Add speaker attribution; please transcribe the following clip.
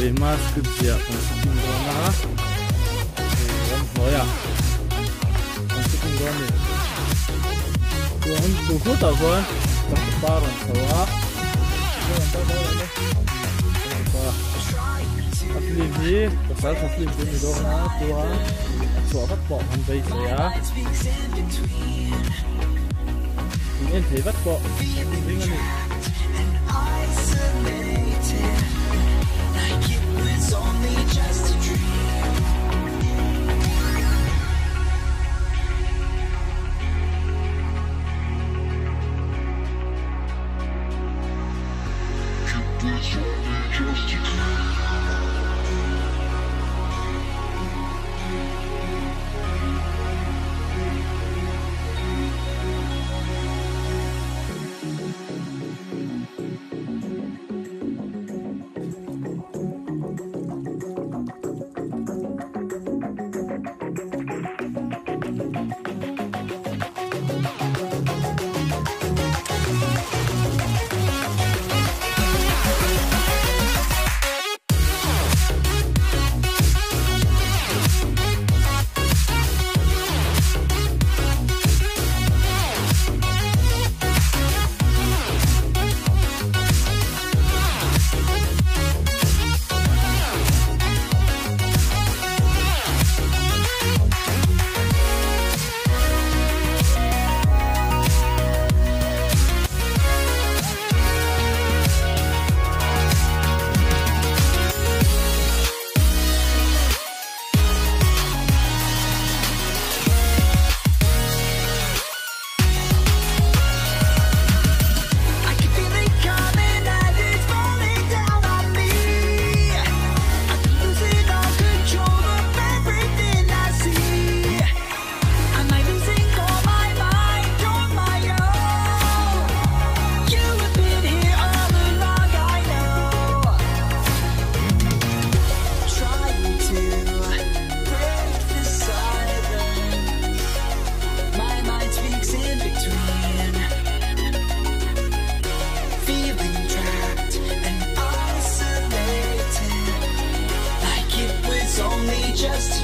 Speaker 1: problema scriptia consulting gona ron hoya consulting gona tu hun tu hu ta ho ta pa ron sawa Aflim hi, pasal aflim tu
Speaker 2: to be just